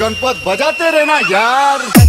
गणपत बजाते रहना यार।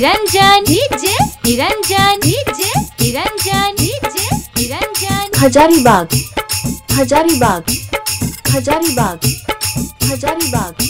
Niranjan DJ Niranjan DJ Niranjan DJ Niranjan Hazaribagh Hazaribagh Hazaribagh Hazaribagh